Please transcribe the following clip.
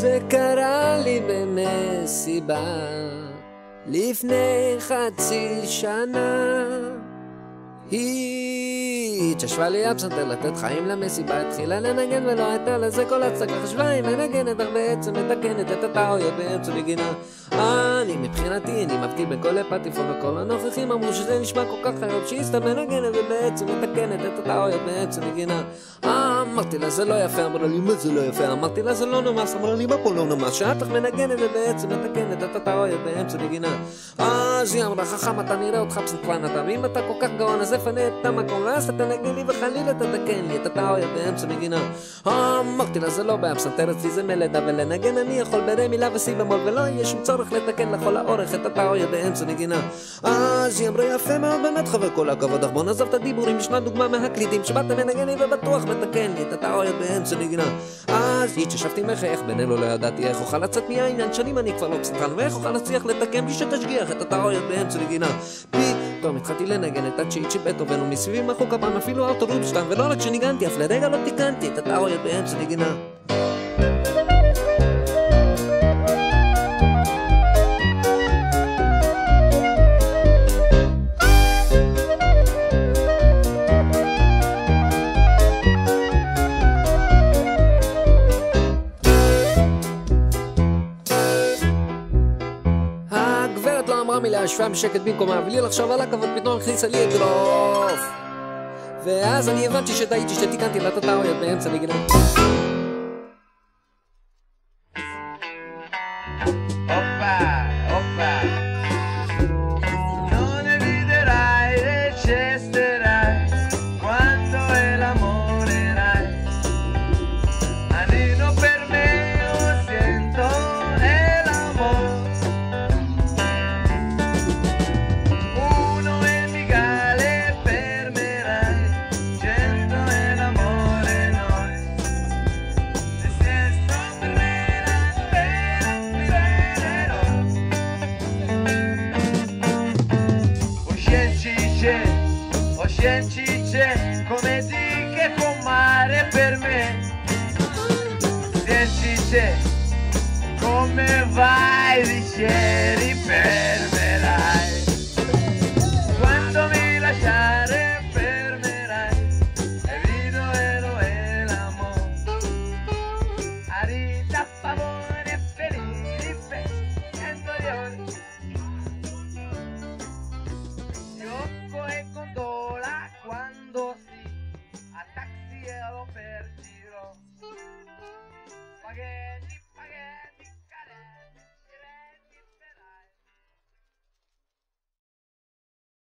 זה קרה לי במסיבה לפני חצי שנה. היא התיישבה לי הפסנתר לתת חיים למסיבה, התחילה לנגן ולא הייתה לזה כל הצדקה, חשבה היא מנגנת אך בעצם מתקנת את הטעויות באמצע נגינה. אני מבחינתי אני מבדיל בין כל הפטיפון וכל הנוכחים אמרו שזה נשמע כל כך חייב שהיא סתם מנגנת ובעצם מתקנת את הטעויות באמצע נגינה. אמרתי לה זה לא יפה, אמרה לי מה זה לא יפה, אמרתי לה זה לא נומס, אמרה לי מה פה לא נומס, שאת לך מנגנת ובעצם מתקנת את הטעויות באמצע נגינה. אז היא אמרה חכם אתה נראה אותך פסנתרן אתה, ואם אתה כל כך גאון אז תפנה את המקום, ואז תנגן לי וחלילה תתקן לי את הטעויות באמצע נגינה. אמרתי לה זה לא בעיה, פסנתר אצלי זה מלדה, ולנגן אני יכול ברי מילה וסי במול, ולא יהיה שום צורך לתקן לכל האורך את הטעויות באמצע נגינה. אז היא אמרה יפה מאוד באמת חבר כל הכבוד, אך בוא נעזוב את הדיבורים, ישנה דוגמה מהקליטים שבאת מנגן לי ובטוח מתקן לי את הטעויות באמצע נגינה. אז התיישבתי מחייך בינינו לא ידעתי איך אוכל לצאת מהעניין שנים אני כבר לא פסנתרן, ואיך אוכל להצליח לתקן בלי שתשגיח את הטעויות באמצע נגינה. פתאום התחלתי לנגן את הצ'יט של בטהובן ומסביבי מחאו כפיים אפילו ארתור רובשטיין ולא רק שניגנתי אף לרגע לא תיקנתי את הטעויות באמצע נגינה מילה, ישבה בשקט במקומה, בלי לחשוב על הכבוד פתאום הכניסה לי אגרוף. ואז אני הבנתי שטעיתי שתיקנתי לה את הטעויות באמצע נגינה. Osciencice, come di che può mare per me. Osciencice, come vai di me. A ataxiado perdido. Spaghetti